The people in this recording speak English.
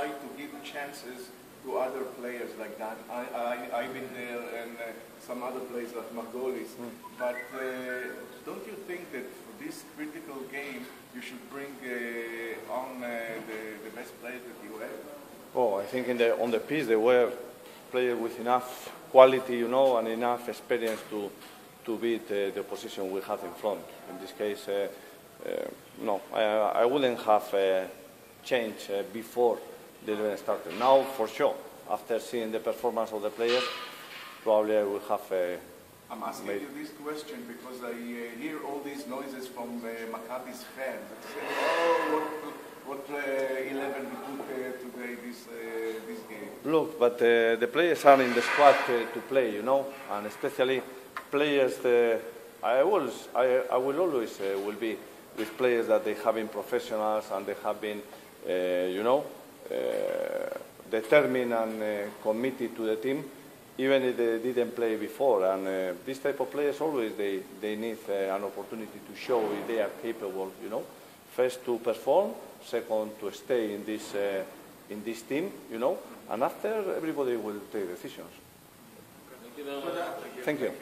try to give chances to other players like that. I, I, I've been there and uh, some other players like Margolis. But uh, don't you think that for this critical game, you should bring uh, on uh, the, the best players that you have? Oh, I think in the, on the pitch they were players with enough quality, you know, and enough experience to, to beat uh, the opposition we had in front. In this case, uh, uh, no, I, I wouldn't have uh, changed uh, before 11 started. Now, for sure, after seeing the performance of the players, probably I will have. Uh, I'm asking Maybe. you this question because I uh, hear all these noises from uh, Maccabi's fans that say, oh, what, what uh, 11 we put uh, today, this, uh, this game. Look, but uh, the players are in the squad to play, you know, and especially players. I will, I, I will always uh, will be with players that they have been professionals and they have been, uh, you know, determined and uh, committed to the team, even if they didn't play before. And uh, this type of players always they, they need uh, an opportunity to show if they are capable, you know, first to perform, second to stay in this uh, in this team, you know, and after everybody will take decisions. Thank you. Thank you.